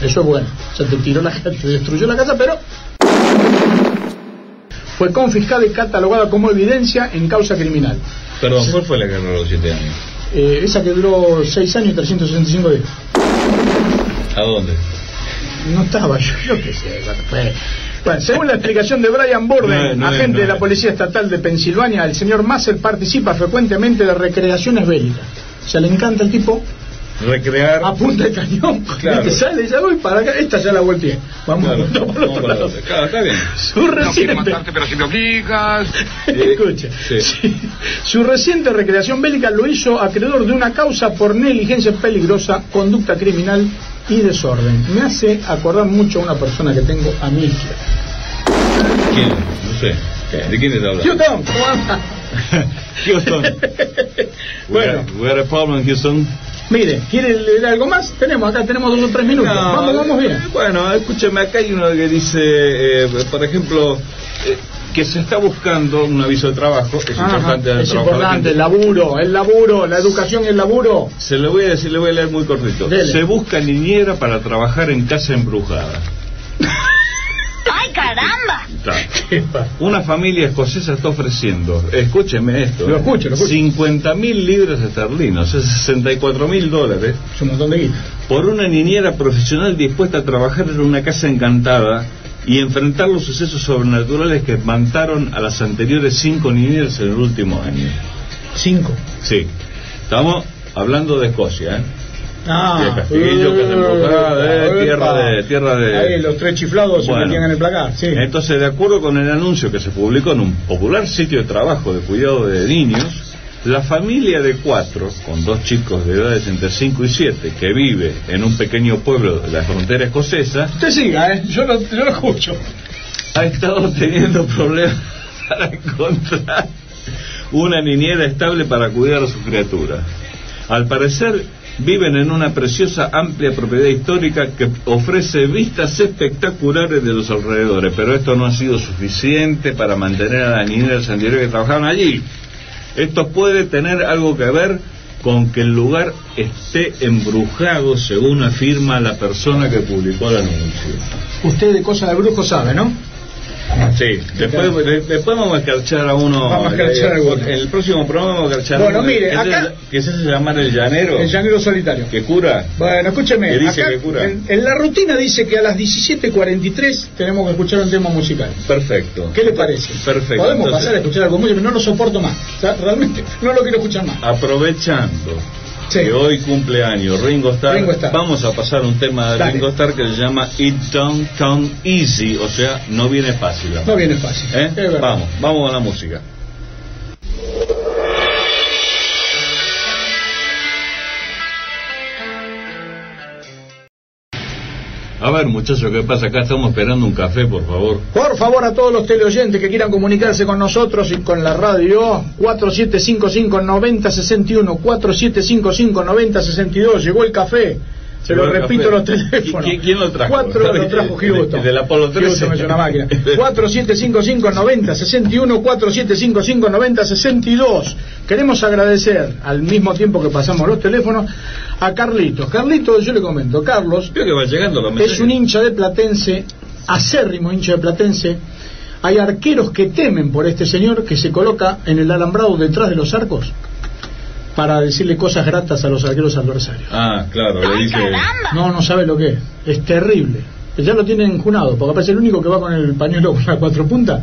Eso es bueno. Se te tiró la te destruyó la casa, pero fue confiscada y catalogada como evidencia en causa criminal. Perdón, ¿cuál fue la que duró los siete años? Eh, esa que duró 6 años y 365 días. ¿A dónde? No estaba yo, yo qué sé. bueno, según la explicación de Brian Borden, No, no, agente no. de la Policía Estatal de Pensilvania, el señor Masser participa frecuentemente de recreaciones bélicas. O sea, le encanta el tipo, Recrear. apunta el cañón, Claro. ¿viste? sale, ya voy para acá, esta ya la volteé. Vamos, Claro, vamos por el vamos otro para lado. Claro, está bien. Su reciente... pero si me obligas... Escuche, Sí. sí. su reciente recreación bélica lo hizo acreedor de una causa por negligencia peligrosa, conducta criminal y desorden. Me hace acordar mucho a una persona que tengo a mi izquierda. ¿Quién? No sé. ¿De quién te habla? Houston, ¿cómo anda? Houston. Bueno. We had a problem, Houston. Mire, ¿quiere leer algo más? Tenemos, acá tenemos dos o tres minutos. No, vamos, vamos bien. Bueno, escúcheme, acá hay uno que dice, eh, por ejemplo, eh, que se está buscando un aviso de trabajo. Es Ajá, importante. el es importante, el laburo, el laburo, la educación y el laburo. Se lo voy a decir, le voy a leer muy cortito. Dele. Se busca niñera para trabajar en casa embrujada. ¡Ay, caramba! Una familia escocesa está ofreciendo, escúcheme esto, Lo escucho, lo escucho. 50 mil libras esterlinas, es 64 mil dólares, Es un montón de guita. por una niñera profesional dispuesta a trabajar en una casa encantada y enfrentar los sucesos sobrenaturales que espantaron a las anteriores cinco niñeras en el último año. Cinco. Sí, estamos hablando de Escocia, ¿eh? Ah, De Castillo, casa embrujada, eh, tierra de- tierra de- Ahí los tres chiflados se Bueno. metían en el placar, sí. Entonces, de acuerdo con el anuncio que se publicó en un popular sitio de trabajo de cuidado de niños, la familia de cuatro, con dos chicos de edades entre 5 y 7, que vive en un pequeño pueblo de la frontera escocesa, Usted siga, ¿eh? Yo lo, yo lo escucho. ha estado teniendo problemas para encontrar una niñera estable para cuidar a sus criaturas. Al parecer, viven en una preciosa, amplia propiedad histórica que ofrece vistas espectaculares de los alrededores, pero esto no ha sido suficiente para mantener a las niñeras anteriores que trabajaban allí. Esto puede tener algo que ver con que el lugar esté embrujado, según afirma la persona que publicó el anuncio. Usted de cosas de brujo sabe, ¿no? Sí, después, de- después vamos a escarchar a uno. Vamos a escarchar a eh. En el próximo programa vamos a escarchar Bueno, a uno. mire, que acá- se- que se hace llamar el llanero. El llanero solitario. Que cura. Bueno, escúcheme. Que dice acá que cura. En, en la rutina dice que a las 17.43 tenemos que escuchar un tema musical. Perfecto. ¿Qué le parece? Perfecto. Podemos Entonces, pasar a escuchar algo música, pero no lo soporto más. O sea, realmente, no lo quiero escuchar más. Aprovechando Sí. que hoy cumpleaños Ringo Starr, Ringo Starr. vamos a pasar un tema de Dale. Ringo Starr que se llama It Don't Come Easy, o sea, no viene fácil. No viene fácil. ¿Eh? Vamos, vamos a la música. A ver, muchachos, ¿qué pasa? Acá estamos esperando un café, por favor. Por favor, a todos los teleoyentes que quieran comunicarse con nosotros y con la radio, 4755-9061, 4755-9062, llegó el café. Se lo repito café. los teléfonos. ¿Y quién- lo trajo? Cuatro lo trajo Houston. Del Apolo 13. Houston es una máquina. 4755-9061, 4755-9062. Queremos agradecer al mismo tiempo que pasamos los teléfonos a Carlitos. Carlitos, yo le comento, Carlos que va llegando la es un hincha de Platense, acérrimo hincha de Platense. Hay arqueros que temen por este señor que se coloca en el alambrado detrás de los arcos para decirle cosas gratas a los arqueros adversarios. Ah, claro, le dice... No, no sabe lo que es. Es terrible. Ya lo tienen junado, porque aparece el único que va con el pañuelo con las cuatro puntas.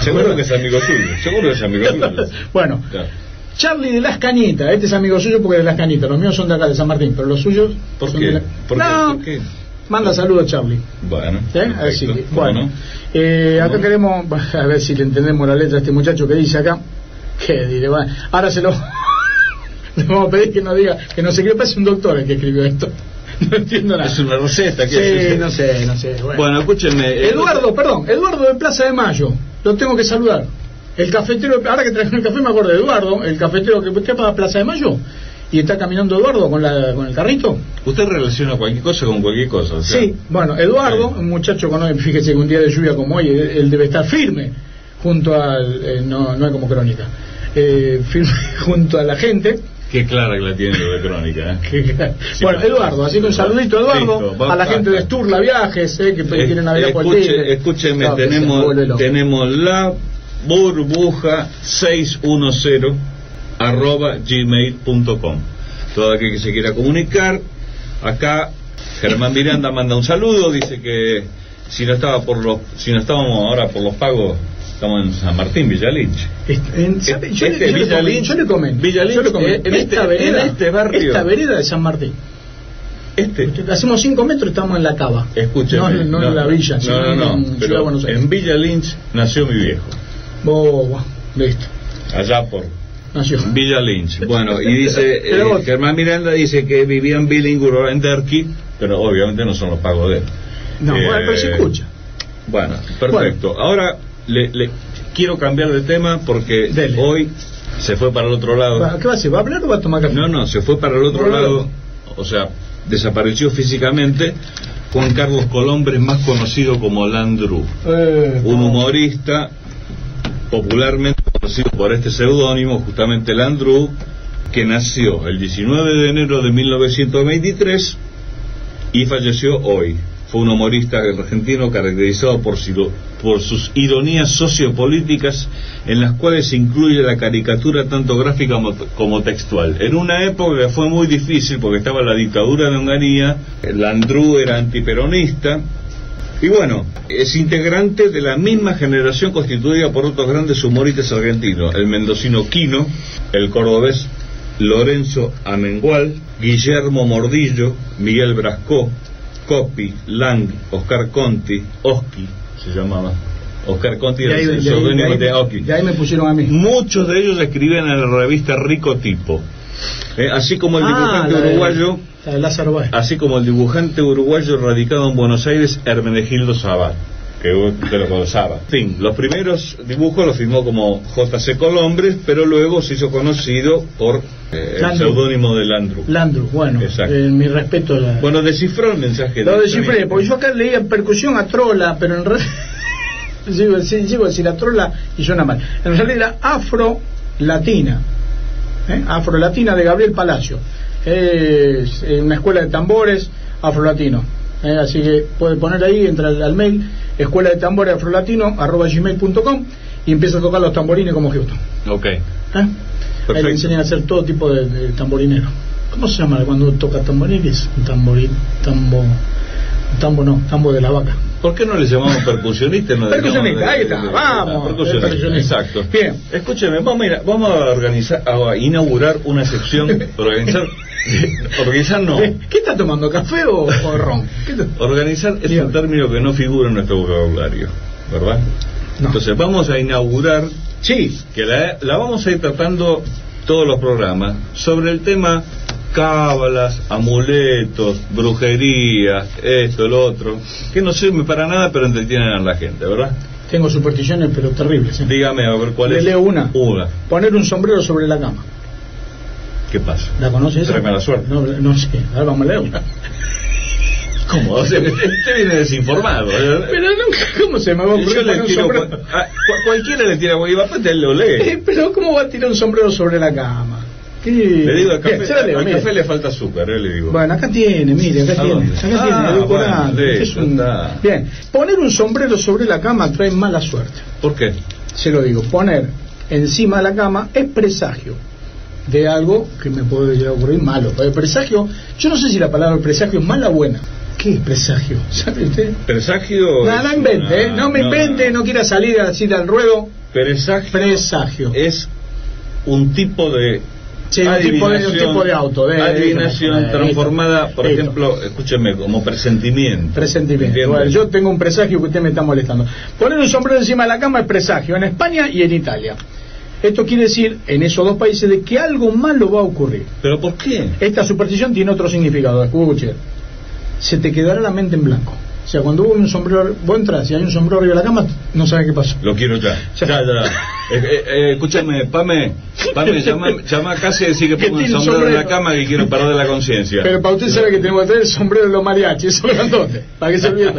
Seguro que es amigo tuyo, seguro que es amigo tuyo. Bueno, Claro. Charlie de Las Cañitas, este es amigo suyo porque es de Las Cañitas, los míos son de acá, de San Martín, pero los suyos... ¿Por son qué? de la- ¿Por qué? no, ¿Por qué? manda saludos Charlie. Bueno, ¿Eh? perfecto. Así que, ¿Cómo bueno, no? eh, acá queremos, a ver si le entendemos la letra a este muchacho que dice acá, que diré, bueno, ahora se lo, le vamos a pedir que nos diga, que no sé qué parece un doctor el que escribió esto, no entiendo nada. Es una receta. ¿qué Sí, es? no sé, no sé. Bueno. Bueno, escúchenme. eh, Eduardo, perdón, Eduardo de Plaza de Mayo, lo tengo que saludar. El cafetero, ahora que trajeron el café me acuerdo de Eduardo, el cafetero que usted para Plaza de Mayo, y está caminando Eduardo con, la, con el carrito. Usted relaciona cualquier cosa con cualquier cosa. o sea, Sí, bueno, Eduardo, un muchacho con fíjese que un día de lluvia como hoy, él, él debe estar firme junto al, eh, no, no es como crónica, eh, firme junto a la gente. Qué clara que la tiene lo de crónica. ¿eh? Bueno, claro. Eduardo, así que un saludito a Eduardo, Listo, va- a la gente de. Sturla Viajes, eh, que Eh, quieren navegar Tigre. escúcheme, No, que se tenemos, tenemos la burbuja 610 arroba gmail.com. Todo aquel que se quiera comunicar, acá Germán Miranda manda un saludo, dice que si no estaba por los, si no estábamos ahora por los pagos, estamos en San Martín, Villalich. Este, en- ¿sabe? Yo, Este le, yo le Villa comento, Lynch- yo le comento, Villa yo le comento. en esta este- vereda, en este barrio. esta vereda de San Martín. Este, Hacemos 5 metros estamos en la cava. escúcheme. No, no en la villa, sino no, no, en pero Buenos Aires. en Villa Lynch nació mi viejo, bueno, listo. allá por Nació. Villa Lynch. Bueno, y dice, Pero eh, Germán Miranda dice que vivía en Billinghurst, en Derqui, pero obviamente no son los pagos de él. No, Eh, bueno, pero se escucha. Bueno, perfecto. Ahora le, le quiero cambiar de tema porque Dele. hoy se fue para el otro lado. ¿Qué va a hacer? ¿Va a hablar o va a tomar café? No, no, se fue para el otro lado, o sea, desapareció físicamente Juan Carlos Colombre, más conocido como Landru, Eh, un humorista popularmente conocido por este seudónimo, justamente Landru, que nació el 19 de enero de 1923 y falleció hoy. Fue un humorista argentino caracterizado por, por sus ironías sociopolíticas en las cuales se incluye la caricatura tanto gráfica como, como textual. En una época que fue muy difícil porque estaba la dictadura de Hungría, Landru era antiperonista, y bueno, es integrante de la misma generación constituida por otros grandes humoristas argentinos, el mendocino Quino, el cordobés Lorenzo Amengual, Guillermo Mordillo, Miguel Brascó, Copi, Lang, Oscar Conti, Oski se llamaba. Oscar Conti era ahí, el y ahí- seudónimo de Oski. y ahí me pusieron a mí. Muchos de ellos escribían en la revista Rico Tipo, Eh, así como el Ah, dibujante la de- uruguayo la de Lázaro Báez. así como el dibujante uruguayo radicado en Buenos Aires, Hermenegildo Sabat, que usted lo conocaba. En fin, los primeros dibujos los firmó como J.C. Colombres, pero luego se hizo conocido por eh, el seudónimo de Landru. Landru, bueno, Exacto. eh, mi respeto a la... Bueno, descifró el mensaje. Lo de- descifré, porque yo acá leía percusión a trola, pero en realidad. Digo, sí, digo, si la trola y suena mal. En realidad era afro-latina. ¿eh? Afro-latina de Gabriel Palacio. Es eh, una escuela de tambores afro-latino. ¿Eh? Así que puede poner ahí, entra al, al mail, escuela de tambores afro-latino, arroba gmail.com y empieza a tocar los tamborines como Houston. Ok. ¿eh? Ahí le enseñan a hacer todo tipo de, de tamborinero. ¿Cómo se llama cuando toca tamborines? Un tamborín, tambo, tambo no, tambo de la vaca. ¿Por qué no le llamamos percusionista? No Percusionista, de- ahí está, de- vamos, percusionista, percusionista. Exacto. Bien. Escúcheme, vamos a organizar, a inaugurar una sección, organizar, organizar no, ¿Qué está tomando, café o, o ron? ¿Qué está- organizar es un término que no figura en nuestro vocabulario, ¿verdad? No. Entonces vamos a inaugurar, Sí, que la, la vamos a ir tratando todos los programas, sobre el tema cábalas, amuletos, brujerías, esto, lo otro, que no sirve para nada, pero entretienen a la gente, ¿verdad? Tengo supersticiones, pero terribles. ¿eh? Dígame, a ver cuál Le es. leo una. Una. Poner un sombrero sobre la cama. ¿Qué pasa? ¿La conoces esa? Trae mala suerte. No, no sé. Ahora vamos a leerla. ¿Cómo? O sea, usted viene desinformado. ¿eh? Pero nunca, ¿cómo se me va a ocurrir Yo le un sombrero? a- cu- cualquiera le tira y aparte él lo lee. Eh, pero ¿cómo va a tirar un sombrero sobre la cama? ¿Qué? Le digo, al café, la leo, café le falta azúcar, eh, le digo. Bueno, acá tiene, mire, acá ¿A tiene. dónde? Acá Ah, tiene, bueno, Es un-. Bien, poner un sombrero sobre la cama trae mala suerte. ¿Por qué? Se lo digo, poner encima de la cama es presagio de algo que me puede llegar a ocurrir malo. El presagio, yo no sé si la palabra presagio es mala o buena. ¿Qué es presagio? ¿Sabe usted? Presagio. No, no es invente, una- ¿eh? no me invente, no, quiera salir así al ruedo. Presagio, Presagio. es un tipo de Sí, un tipo de, un tipo de auto. De, adivinación de- transformada, por ejemplo, escúcheme, como presentimiento. Presentimiento. Yo tengo un presagio que usted me está molestando. Poner un sombrero encima de la cama es presagio en España y en Italia. Esto quiere decir, en esos dos países, de que algo malo va a ocurrir. ¿Pero por qué? Esta superstición tiene otro significado. Escuche. Se te quedará la mente en blanco. O sea, cuando hubo un sombrero, vos entras y hay un sombrero arriba de la cama, no sabes qué pasó. Lo quiero ya. Ya, ya. Eh, eh, eh, escúchame, Pame, Pame, llama, llama a casa y decir que pongo el sombrero en la cama que quiero perder la conciencia. Pero para usted sabe que tenemos que tener el sombrero de los mariachis, eso grandote, para que se olvide.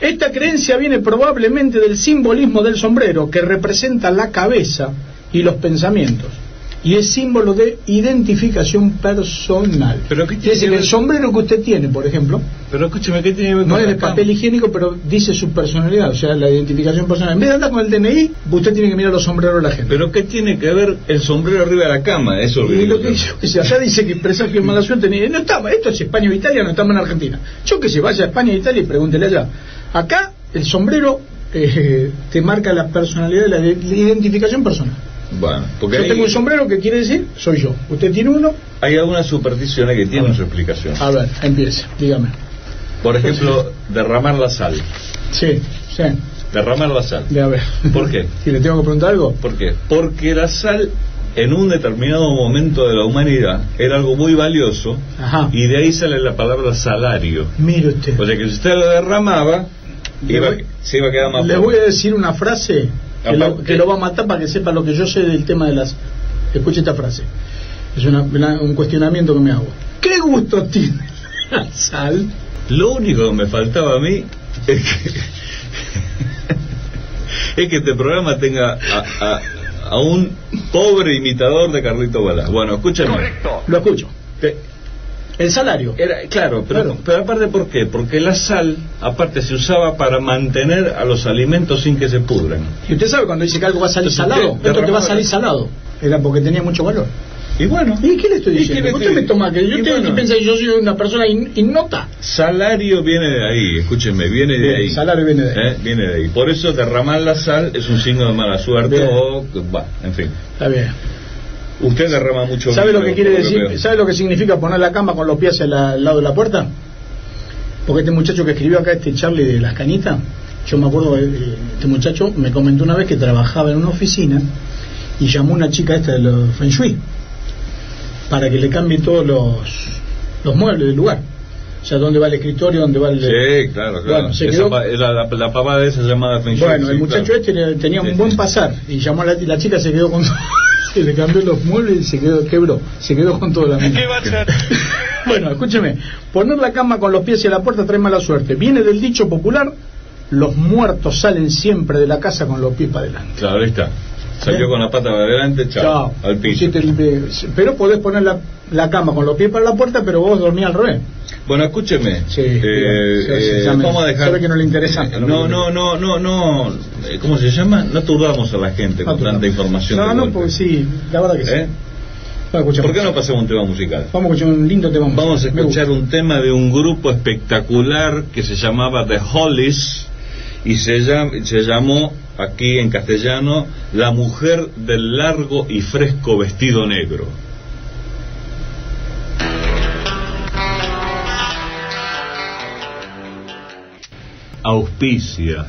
Esta creencia viene probablemente del simbolismo del sombrero, que representa la cabeza y los pensamientos. Y es símbolo de identificación personal. Pero ¿qué Es tiene decir, que el sombrero que usted tiene, por ejemplo, Pero escúcheme, ¿qué tiene que ver con no es de cama? papel higiénico, pero dice su personalidad, o sea, la identificación personal. En vez de andar con el DNI, usted tiene que mirar los sombreros de la gente. ¿Pero qué tiene que ver el sombrero arriba de la cama? Eso Y lo que yo. que sé, allá dice que presagio es mala suerte, ni- no estamos, esto es España o Italia, no estamos en Argentina. Yo que se vaya a España e Italia y pregúntele allá. Acá el sombrero eh, te marca la personalidad, la, la identificación personal. Bueno, porque Yo hay, tengo un sombrero que quiere decir soy yo. Usted tiene uno, hay algunas supersticiones que tienen su explicación. a ver, empiece, dígame. Por ejemplo, derramar la sal. Sí, sí, Derramar la sal. de a ver. ¿Por qué? Si le tengo que preguntar algo, ¿Por qué? Porque la sal en un determinado momento de la humanidad era algo muy valioso ajá, y de ahí sale la palabra salario. mire usted. O sea que si usted lo derramaba, iba- voy- se iba a quedar más Le pobre. voy a decir una frase que lo, Aparte- que lo va a matar para que sepa lo que yo sé del tema de las... Escuche esta frase. Es una- una- un cuestionamiento que me hago. ¿Qué gusto tiene la sal? Lo único que me faltaba a mí es que, es que este programa tenga a, a- a un pobre imitador de Carlito Balá. Bueno, escúchame. Lo escucho. Te- El salario. Era, claro, pero, Claro. pero aparte, ¿por qué? Porque la sal, aparte, se usaba para mantener a los alimentos sin que se pudran. Y usted sabe cuando dice que algo va a salir Entonces, salado, usted esto te va a salir salado. Era porque tenía mucho valor. Y bueno, ¿Y qué le estoy ¿Y qué diciendo? Usted me toma que yo y usted bueno. piensa que yo soy una persona in- ignota. salario viene de ahí, escúcheme, viene de Bien, ahí. salario viene de ahí. ¿Eh? Viene de ahí. Por eso derramar la sal es un signo de mala suerte Bien. o, bah, en fin. Está bien. Usted derrama mucho ¿Sabe lo que quiere decir? ¿Sabe lo que significa poner la cama con los pies al, al lado de la puerta? Porque este muchacho que escribió acá, este Charlie de las canitas, yo me acuerdo, eh, este muchacho me comentó una vez que trabajaba en una oficina y llamó a una chica esta de los Feng Shui para que le cambie todos los, los muebles del lugar. O sea, dónde va el escritorio, dónde va el... Sí, claro, claro. Bueno, se Esa quedó- pa- la, la, pavada esa llamada Feng Shui, Bueno, sí, el muchacho claro. este tenía Sí, un buen pasar y llamó a la, la chica se quedó con se le cambió los muebles y se quedó quebró, se quedó con toda la mina. va a hacer? Bueno, escúcheme, poner la cama con los pies hacia la puerta trae mala suerte. Viene del dicho popular, los muertos salen siempre de la casa con los pies para adelante. Claro, ahí está. Salió con la pata para adelante, chao, al piso. Pero podés poner la, la cama con los pies para la puerta, pero vos dormías al revés. Bueno, escúcheme. Sí, eh, sí, sí, eh, vamos a dejar. sabe que no le interesa. No, no, no, no, no. eh, ¿Cómo se llama? No aturdamos a la gente con tanta información. No, no, porque sí, la verdad que sí. ¿Eh? ¿Por qué no pasamos un tema musical? Vamos a escuchar un lindo tema. musical. Vamos a escuchar un tema de un grupo espectacular que se llamaba The Hollies y se, llam- se llamó aquí en castellano La mujer del largo y fresco vestido negro. Auspicia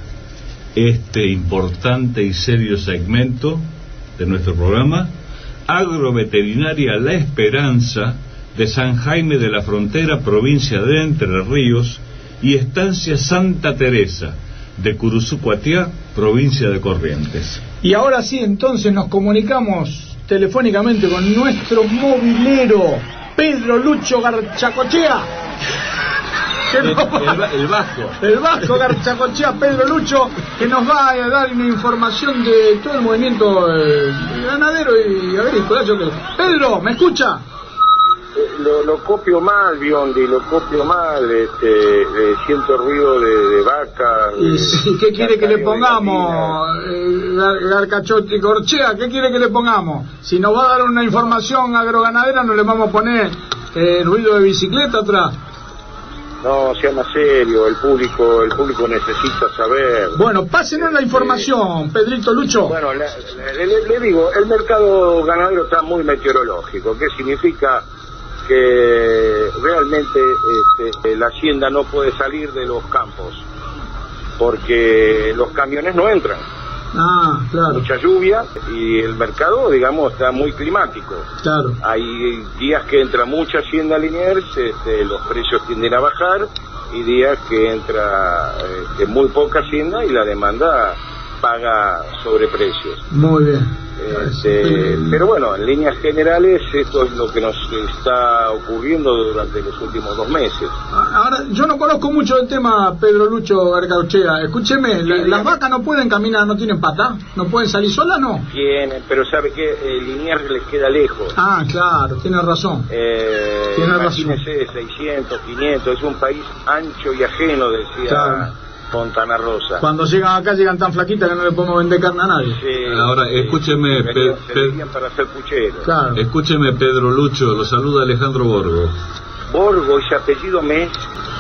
este importante y serio segmento de nuestro programa Agroveterinaria La Esperanza de San Jaime de la Frontera, provincia de Entre Ríos, y Estancia Santa Teresa de Curuzucuatiá, provincia de Corrientes. Y ahora sí, entonces nos comunicamos telefónicamente con nuestro movilero, Pedro Lucho Garchacochea. El, el- el Vasco. el Vasco Garchacochea, Pedro Lucho, que nos va a dar una información de todo el movimiento eh, ganadero y agrícola. Pedro, ¿me escucha? Lo, lo copio mal, Biondi, lo copio mal, este, eh, siento ruido de, de vaca. ¿Y de- qué quiere que le pongamos, eh, Gar- Garcachotti Corchea? ¿Qué quiere que le pongamos? Si nos va a dar una información agroganadera, no le vamos a poner eh, ruido de bicicleta atrás. No, sea más serio, el público, el público necesita saber. Bueno, pásenos la información, Pedrito Lucho. Bueno, le, le- le digo, el mercado ganadero está muy meteorológico, que significa que realmente este, la hacienda no puede salir de los campos, porque los camiones no entran. Ah, claro, Mucha lluvia y el mercado, digamos, está muy climático. claro. Hay días que entra mucha hacienda Liniers, este, los precios tienden a bajar, y días que entra este, muy poca hacienda y la demanda paga sobreprecios. Muy bien. Este, pero bueno, en líneas generales esto es lo que nos está ocurriendo durante los últimos dos meses. Ahora, yo no conozco mucho del tema, Pedro Lucho Garcauchea. Escúcheme, la- las vacas no pueden caminar, no tienen pata, no pueden salir solas, no. Tienen, pero sabe que eh, Liniers les queda lejos. Ah, claro, tiene razón. Eh, Tiene razón. imagínese, 600, 500, es un país ancho y ajeno, decía Claro. Fontana Rosa. Cuando llegan acá llegan tan flaquitas que no le podemos vender carne a nadie. Sí, Ahora, sí, escúcheme, Pe- para hacer. Claro. Escúcheme, Pedro Lucho, lo saluda Alejandro Borgo. Borgo, ese apellido me es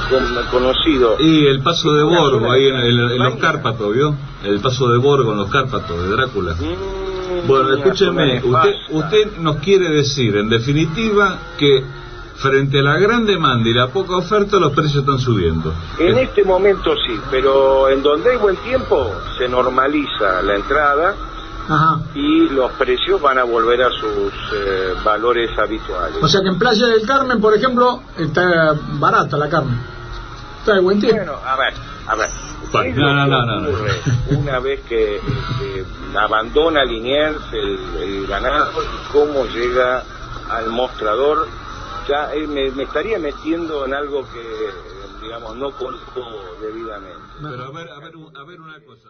con- conocido. Y el paso de Borgo, ahí en, en- en los. Cárpatos, ¿vio? El paso de Borgo en los Cárpatos, de Drácula. Mm, Bueno, escúcheme, usted, usted nos quiere decir, en definitiva, que frente a la gran demanda y la poca oferta, los precios están subiendo. En Eh, este momento sí, pero en donde hay buen tiempo se normaliza la entrada Ajá. y los precios van a volver a sus eh, valores habituales. O sea que en Playa del Carmen, por ejemplo, está barata la carne. Está de buen tiempo. Bueno, a ver, a ver. Pa- ¿qué es no, no, no, no, Una vez que este, abandona Liniers el, el ganado cómo llega al mostrador, ya eh, me, me estaría metiendo en algo que, digamos, no conozco debidamente. Pero a ver, a ver, a ver una cosa.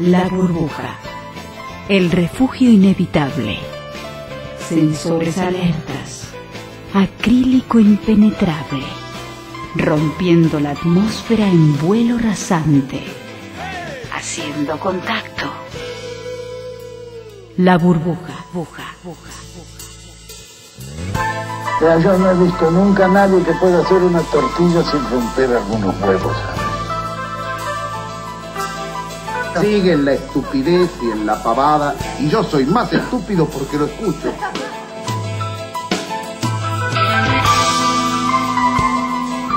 La burbuja. El refugio inevitable. Sensores alertas. Acrílico impenetrable. Rompiendo la atmósfera en vuelo rasante. Haciendo contacto. La burbuja. Buja, buja, O sea, yo no he visto nunca a nadie que pueda hacer una tortilla sin romper algunos huevos. Sigue en la estupidez y en la pavada, y yo soy más estúpido porque lo escucho.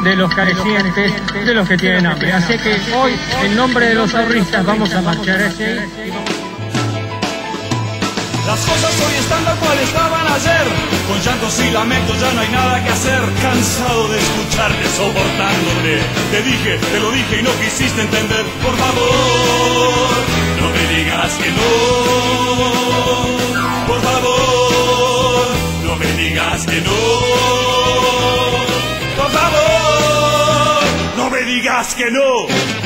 de los carecientes, de los que tienen hambre. Así que hoy, en nombre de los ahorristas, vamos a marchar ese Las cosas hoy están tal cual estaban ayer. Con llantos y lamentos ya no hay nada que hacer. Cansado de escucharte, soportándote. Te dije, te lo dije y no quisiste entender. Por favor, no me digas que no. Por favor, no me digas que no. Por favor, no me digas que no.